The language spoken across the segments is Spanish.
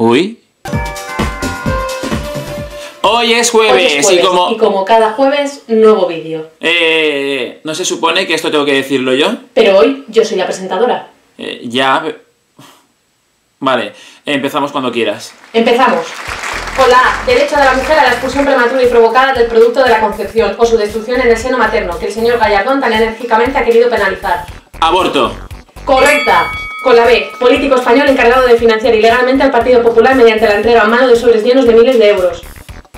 Uy. Hoy es Hoy jueves, es jueves, y como... cada jueves, nuevo vídeo. Eh, ¿No se supone que esto tengo que decirlo yo? Pero hoy yo soy la presentadora. Eh, ya... Vale, empezamos cuando quieras. Empezamos. Con la derecho de la mujer a la expulsión prematura y provocada del producto de la concepción o su destrucción en el seno materno, que el señor Gallardón tan enérgicamente ha querido penalizar. Aborto. Correcta. Con la B, político español encargado de financiar ilegalmente al Partido Popular mediante la entrega a mano de sobres llenos de miles de euros.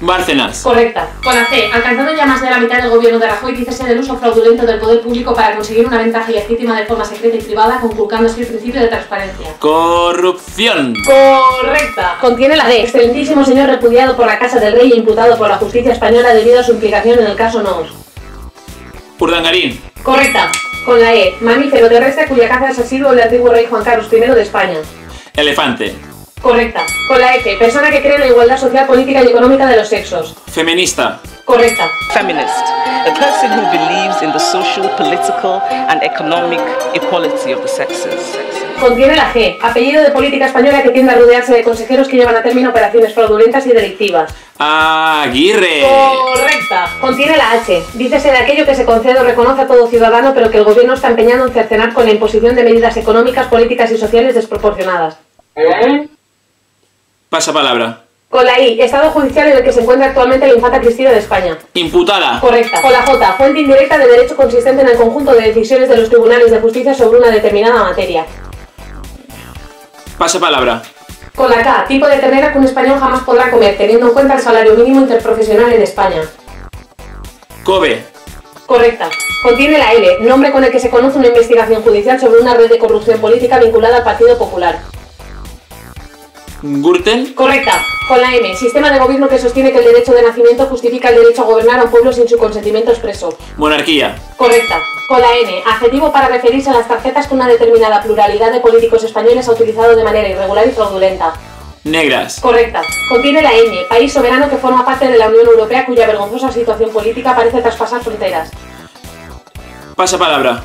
Bárcenas. Correcta. Con la C, alcanzando ya más de la mitad del gobierno de Rajoy, dícese del uso fraudulento del poder público para conseguir una ventaja ilegítima de forma secreta y privada, conculcando así el principio de transparencia. Corrupción. Correcta. Contiene la D. Excelentísimo señor repudiado por la Casa del Rey e imputado por la justicia española debido a su implicación en el caso Nous. Urdangarín. Correcta. Con la E. Mamífero terrestre cuya caza es asiduo el antiguo rey Juan Carlos I de España. Elefante. Correcta. Con la F. Persona que cree en la igualdad social, política y económica de los sexos. Feminista. Correcta. feminist, a person who believes in the social, political, and economic equality of the sexes. Contiene la G. Apellido de política española que tiende a rodearse de consejeros que llevan a término operaciones fraudulentas y delictivas. Aguirre. Correcta. Contiene la H. Dícese de aquello que se concede o reconoce a todo ciudadano, pero que el gobierno está empeñado en cercenar con la imposición de medidas económicas, políticas y sociales desproporcionadas. Pasa palabra. Con la I. Estado judicial en el que se encuentra actualmente la infanta Cristina de España. Imputada. Correcta. Con la J. Fuente indirecta de derecho consistente en el conjunto de decisiones de los tribunales de justicia sobre una determinada materia. Pasa palabra. Con la K. Tipo de ternera que un español jamás podrá comer, teniendo en cuenta el salario mínimo interprofesional en España. Kobe. Correcta. Contiene la L, nombre con el que se conoce una investigación judicial sobre una red de corrupción política vinculada al Partido Popular. Gürtel. Correcta. Con la M, sistema de gobierno que sostiene que el derecho de nacimiento justifica el derecho a gobernar a un pueblo sin su consentimiento expreso. Monarquía. Correcta. Con la N, adjetivo para referirse a las tarjetas que una determinada pluralidad de políticos españoles ha utilizado de manera irregular y fraudulenta. Negras. Correcta. Contiene la ñ, país soberano que forma parte de la Unión Europea cuya vergonzosa situación política parece traspasar fronteras. Pasa palabra.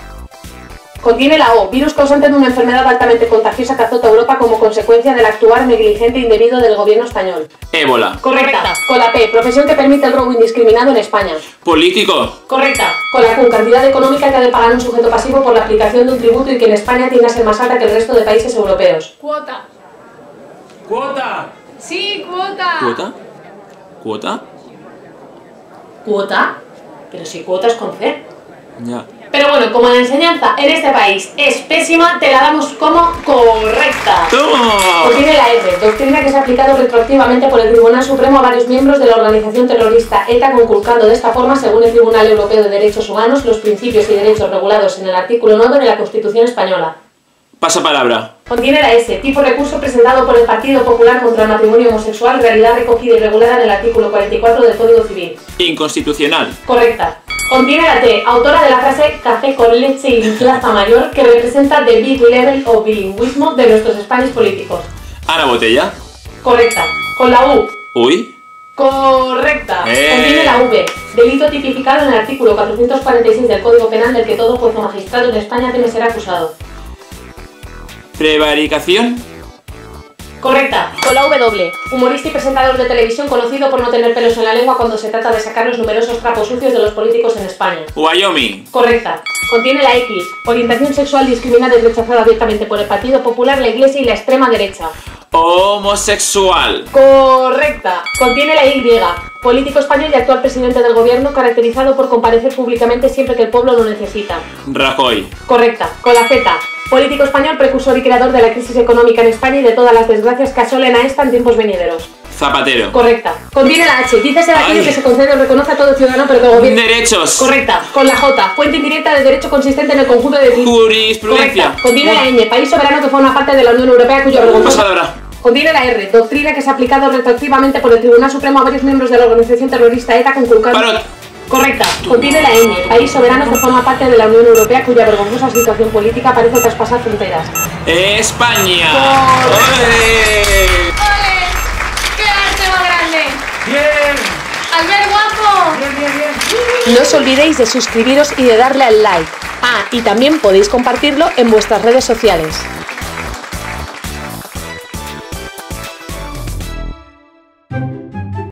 Contiene la O, virus causante de una enfermedad altamente contagiosa que azota a Europa como consecuencia del actuar negligente e indebido del gobierno español. Ébola. Correcta. Con la P, profesión que permite el robo indiscriminado en España. Político. Correcta. Con la Q, cantidad económica que ha de pagar un sujeto pasivo por la aplicación de un tributo y que en España tiende a ser más alta que el resto de países europeos. Cuota. Cuota. Sí, cuota. ¿Cuota? ¿Cuota? ¿Cuota? Pero si cuotas con C. Ya. Pero bueno, como la enseñanza en este país es pésima, te la damos como correcta. ¡Toma! Contiene la F, doctrina que se ha aplicado retroactivamente por el Tribunal Supremo a varios miembros de la organización terrorista ETA, conculcando de esta forma, según el Tribunal Europeo de Derechos Humanos, los principios y derechos regulados en el artículo 9 de la Constitución Española. Pasa palabra. Contiene la S, tipo recurso presentado por el Partido Popular contra el matrimonio homosexual, realidad recogida y regulada en el artículo 44 del Código Civil. Inconstitucional. Correcta. Contiene la T, autora de la frase café con leche y plaza mayor, que representa the big level o bilingüismo de nuestros Spanish políticos. Ana Botella. Correcta. Con la U. Uy. Correcta. Eh. Contiene la V. Delito tipificado en el artículo 446 del Código Penal del que todo juez o magistrado en España debe ser acusado. Prevaricación. Correcta. Con la W. Humorista y presentador de televisión conocido por no tener pelos en la lengua cuando se trata de sacar los numerosos trapos sucios de los políticos en España. Wyoming. Correcta. Contiene la X. Orientación sexual discriminada y rechazada abiertamente por el Partido Popular, la Iglesia y la extrema derecha. Homosexual. Correcta. Contiene la Y. Político español y actual presidente del gobierno caracterizado por comparecer públicamente siempre que el pueblo lo necesita. Rajoy. Correcta. Con la Z. Político español, precursor y creador de la crisis económica en España y de todas las desgracias que asolen a esta en tiempos venideros. Zapatero. Correcta. Contiene la H. Dícese de aquello que se concede o reconoce a todo ciudadano, pero que gobierno... Derechos. Correcta. Con la J. Fuente indirecta de derecho consistente en el conjunto de... Jurisprudencia. Correcta. Contiene la ñ. País soberano que forma parte de la Unión Europea cuyo Pasa vergonzoso... palabra. Contiene la R. Doctrina que se ha aplicado retroactivamente por el Tribunal Supremo a varios miembros de la organización terrorista ETA conculcando... Correcta. Contiene la ñ. País soberano que forma parte de la Unión Europea cuya vergonzosa situación política parece traspasar fronteras. España. ¡Ole! ¡Ole! ¡Qué arte más grande! Bien. ¡Albert guapo! Bien, bien, bien. No os olvidéis de suscribiros y de darle al like. Ah, y también podéis compartirlo en vuestras redes sociales.